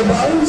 includes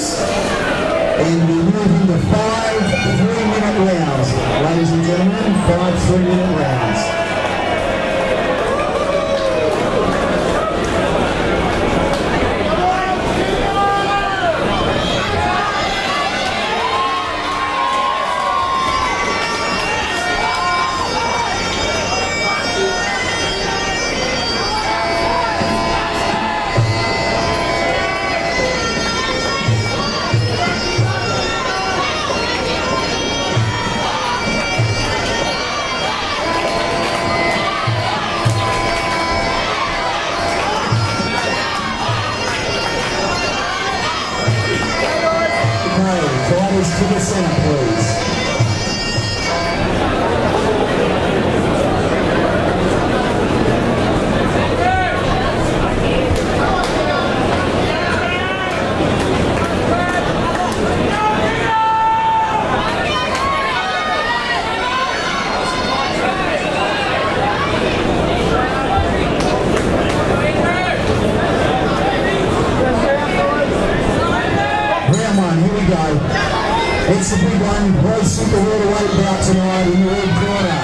It's the big one, World Super Welterweight bout tonight in the red corner.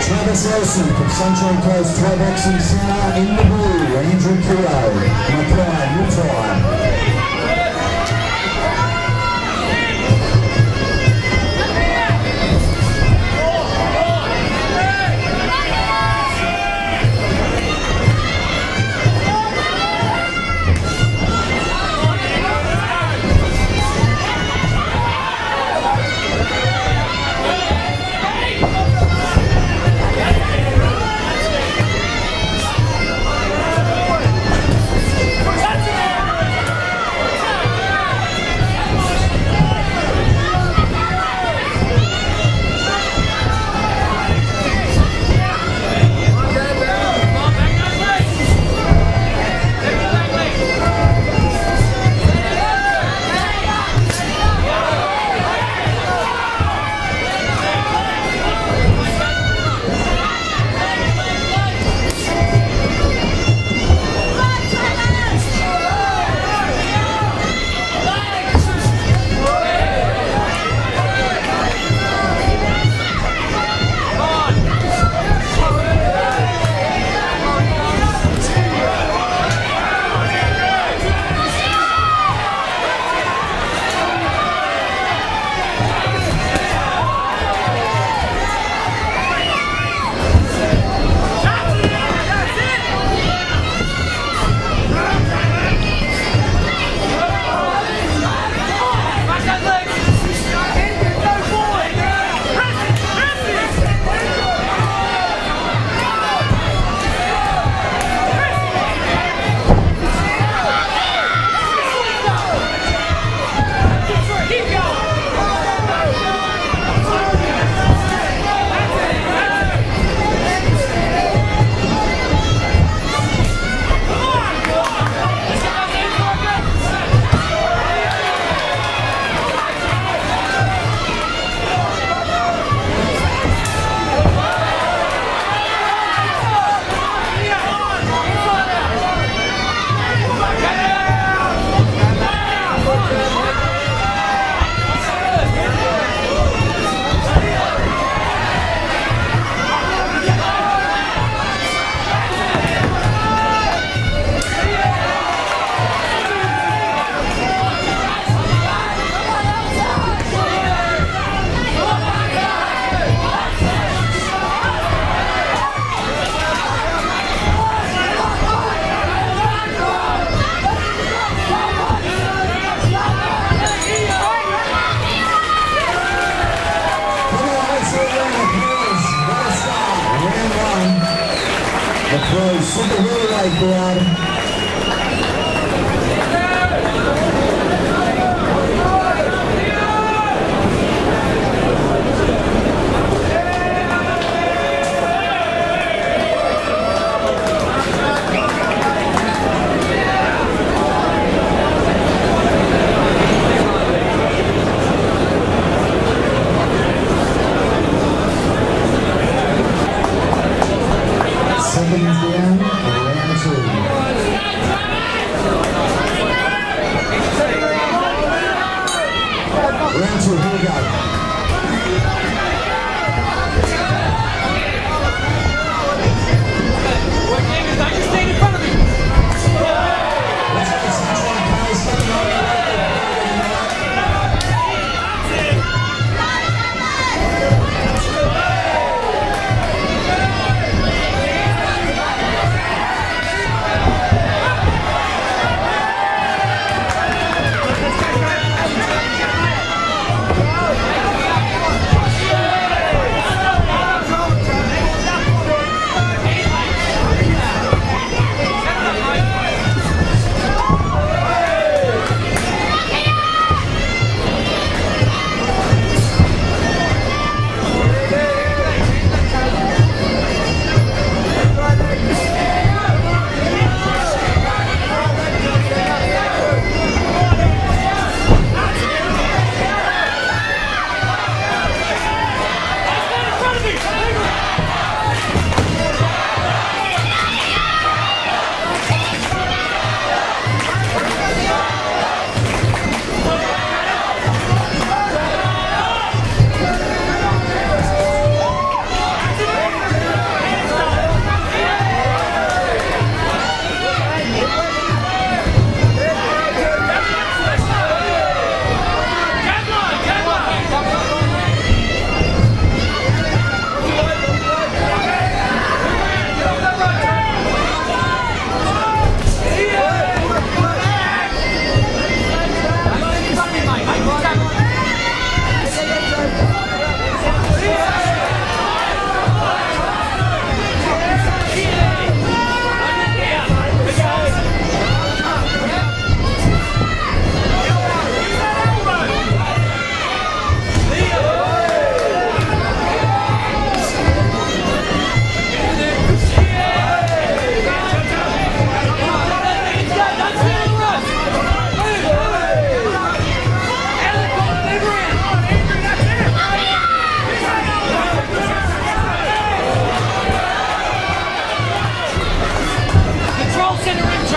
Travis Elson from Sunshine Coast, 12 Action Centre in the blue, Andrew Keogh, Mackay, Mutai. The pros super really like blood.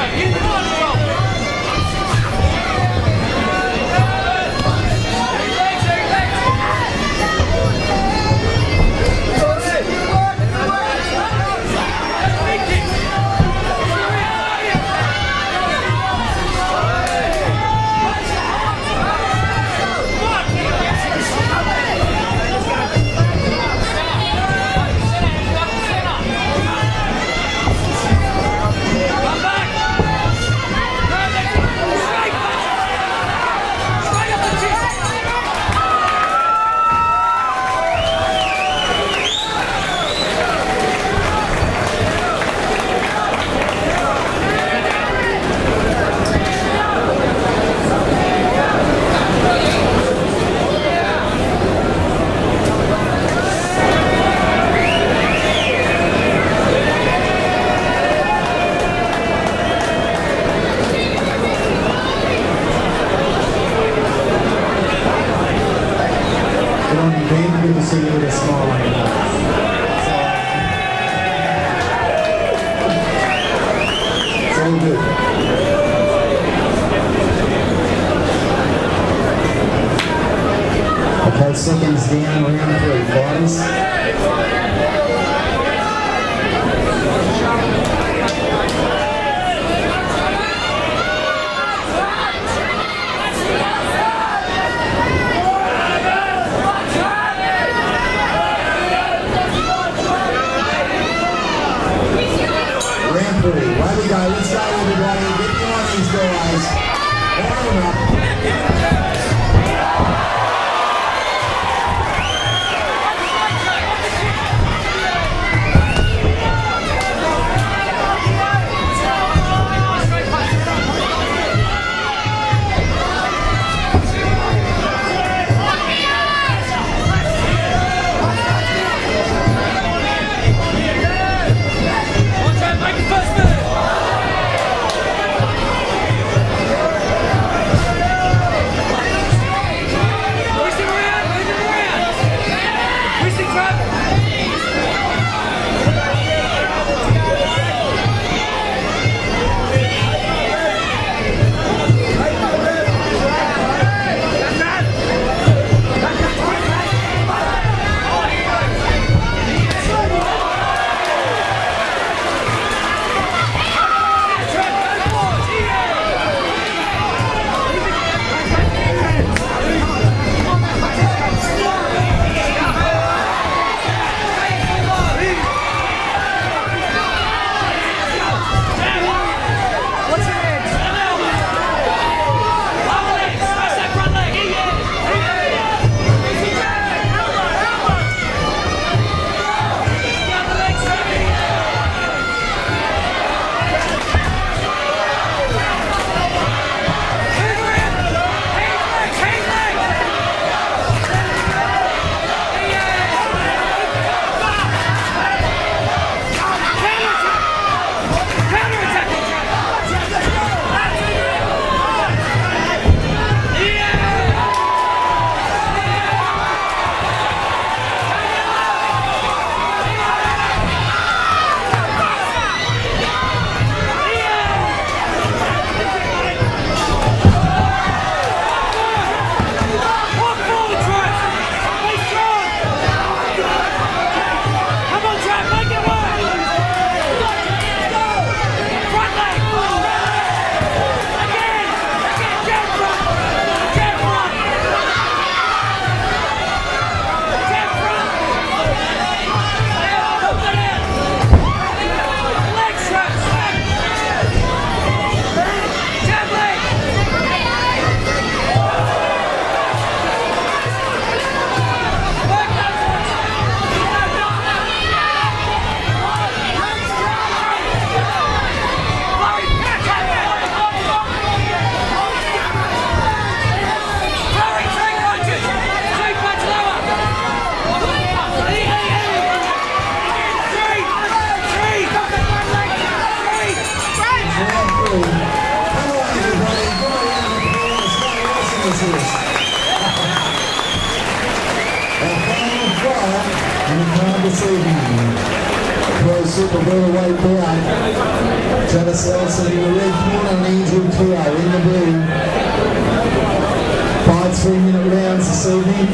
¡Gol! Super Middleweight bout. Travis Elson in the red corner Andrew Keogh in the blue. Five three-minute rounds this evening.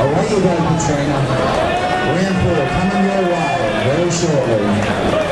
Away you go, Katrina. Round four coming your way very shortly.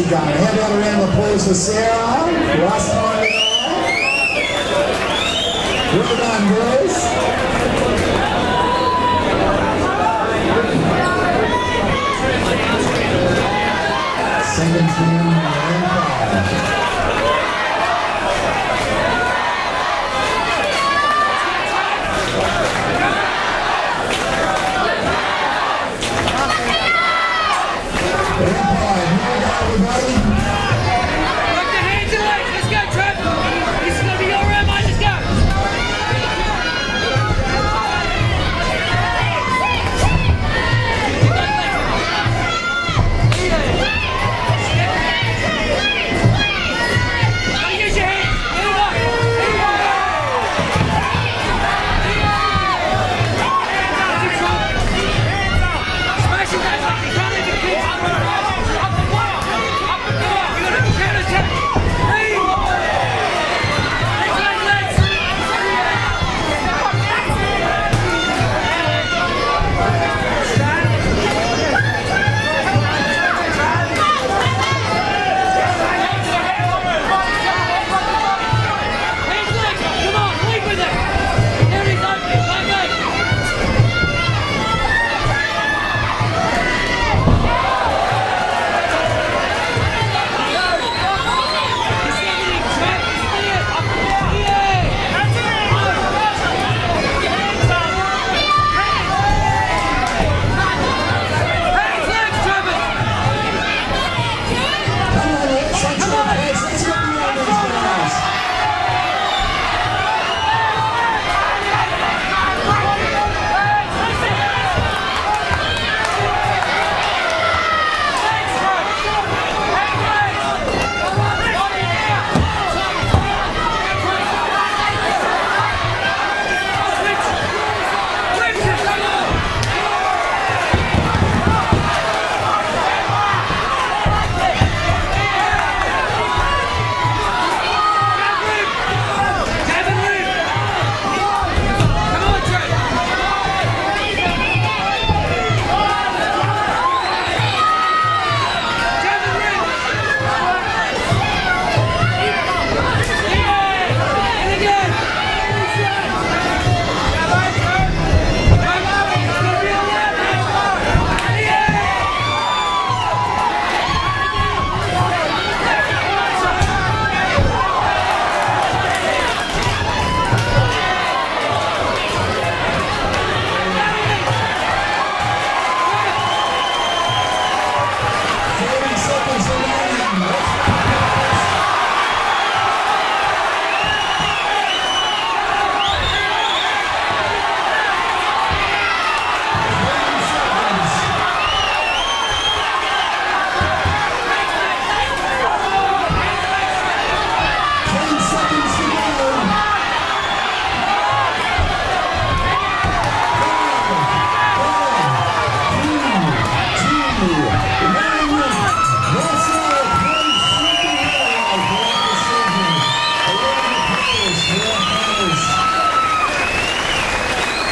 Nicely done. How about a round of applause for Sarah?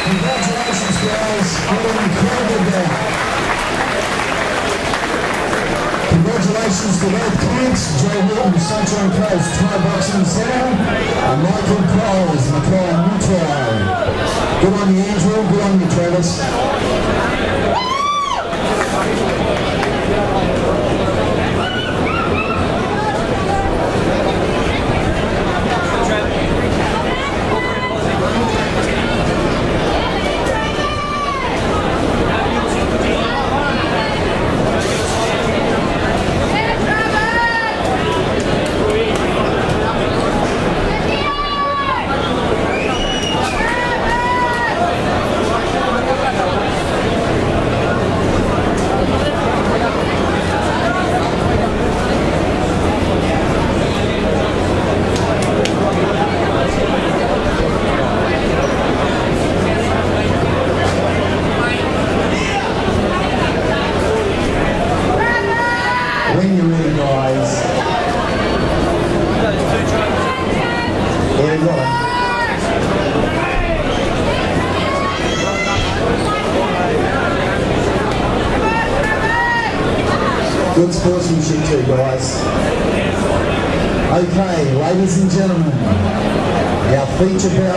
Congratulations, guys! on an incredible day. Congratulations to both Clanks, Joe Hilton, Sunshine Coast, Thai Boxing Center, and Michael Coles, Nicole Mutual. Good on you, Andrew. Good on you, Travis.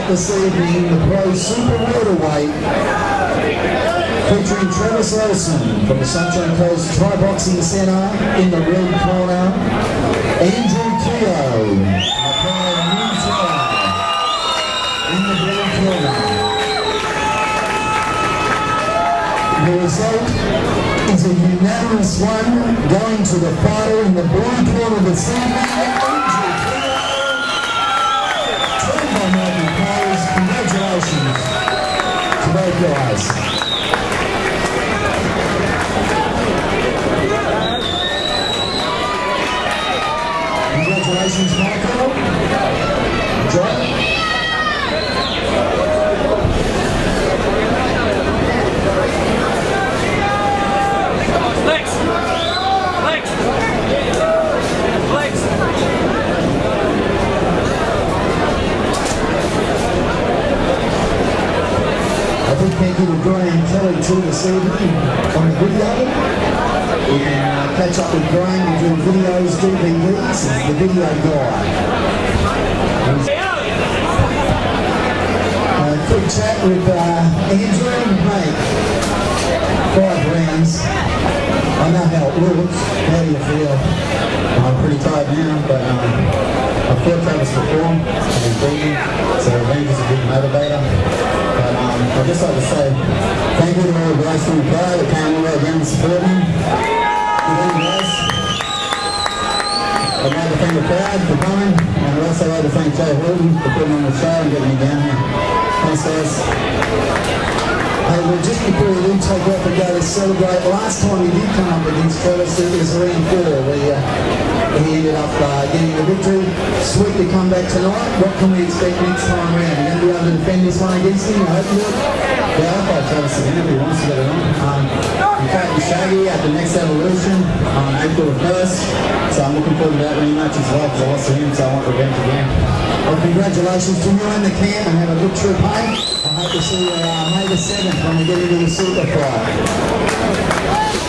Feature this evening, the Pro Super Welterweight, featuring Travis Elson from the Sunshine Coast Thai Boxing Centre in the red corner, Andrew Keogh, in the blue corner. The result is a unanimous one going to the fighter in the blue corner this evening, to both guys. Congratulations, Michael. John. Legs! Legs! Legs! You to Brian Kelly too this evening on the video. You can uh, catch up with Brian and do videos, DVDs, the video guy. Uh, quick chat with uh, Andrew, mate. Five rounds. I know how it looks. How do you feel? I'm pretty tired now, but um, I feel Travis perform. He's beaten, so is a big motivator. But um, I'd just like to say thank you to all the guys the crowd that came all down to support me. Good on, guys. I'd like to thank the crowd for coming, and I'd also like to thank Joe Hilton for putting on the show and getting me down here. Thanks, guys. Hey, well, just before we take off and go to celebrate, last time he did come up against Travis, it was round four. We, uh, he ended up uh, getting the victory. Sweet to come back tonight. What can we expect next time round? Are going to be able to defend this one against him? I hope you will. Yeah, I'll fight Travis again if he wants to get it on. Um, I'm fighting Shaggy at the next evolution on April the 1st. So I'm looking forward to that rematch as well because I lost to him, so I want revenge again. Well, congratulations to you and the camp and have a good trip home. I see you uh, May the 7th when we get into the super fight.